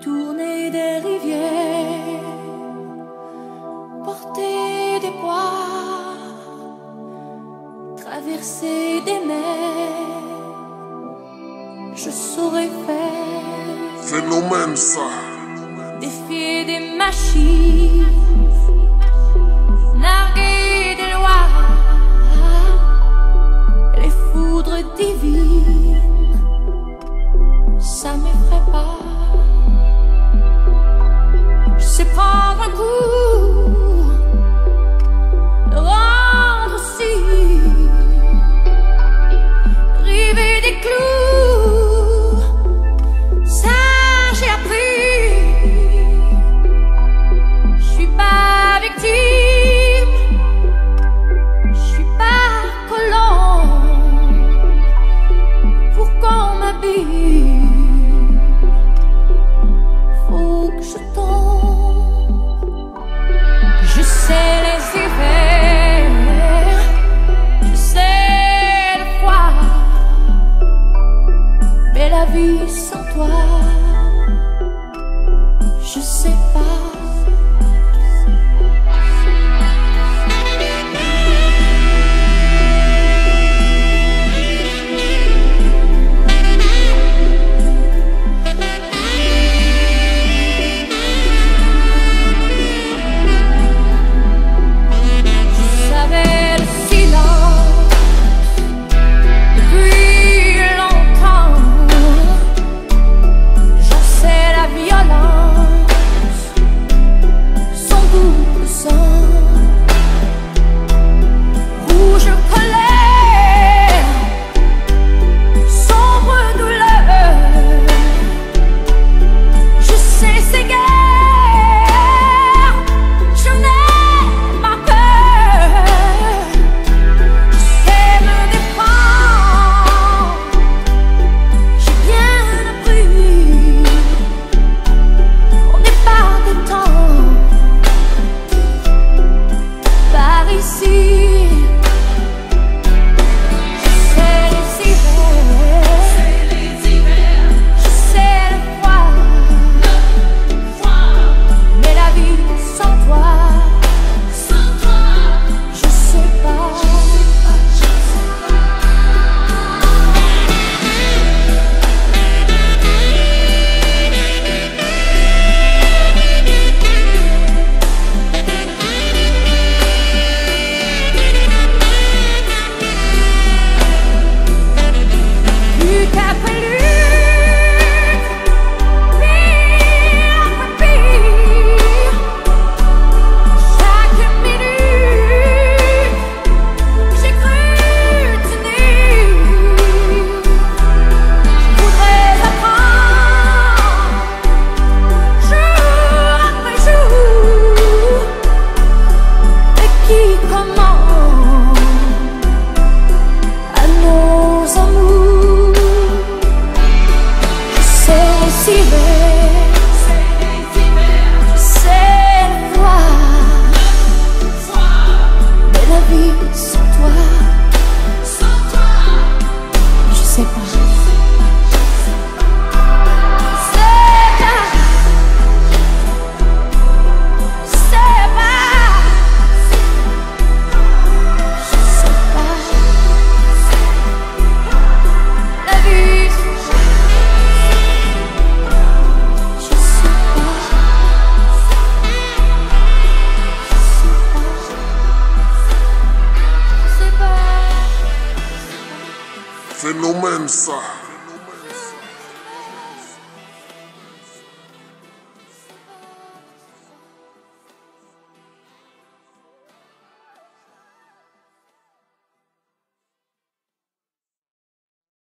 Tourner des rivières, porter des poids, traverser des mers, je saurais faire. Phénomène ça. Défier des machines. في ان هم